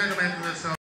Grande é